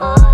Oh.